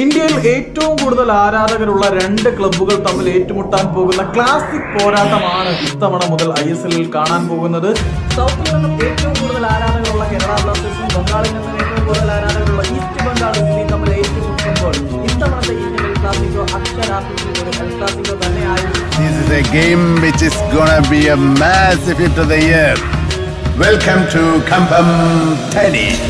ഇന്ത്യയിൽ ഏറ്റവും കൂടുതൽ ആരാധകരുള്ള രണ്ട് ക്ലബ്ബുകൾ തമ്മിൽ ഏറ്റുമുട്ടാൻ പോകുന്ന ക്ലാസിക് പോരാട്ടമാണ് ഇത്തവണ മുതൽ ഐ എസ് എല്ലിൽ കാണാൻ പോകുന്നത് സൗത്തിൽ നിന്നും ഏറ്റവും കൂടുതൽ ആരാധകരുള്ള കേരള ബ്ലാസ്റ്റേഴ്സും ബംഗാളിൽ നിന്നും ഏറ്റവും കൂടുതൽ ആരാധകരുള്ള ഈസ്റ്റ് ബംഗാളും ദില്ലിയും തമ്മിൽ ഏറ്റുമുട്ടുമ്പോൾ ഇത്തവണത്തെ ഇന്ത്യൻ എൽ ക്ലാസിക്കോ അക്ഷരാർത്ഥത്തിൽ ഒരു എൽ ക്ലാസിക്കോ തന്നെയായിരുന്നു This is a game which is gonna be a massive hit of the year. Welcome to Kampam Tennis.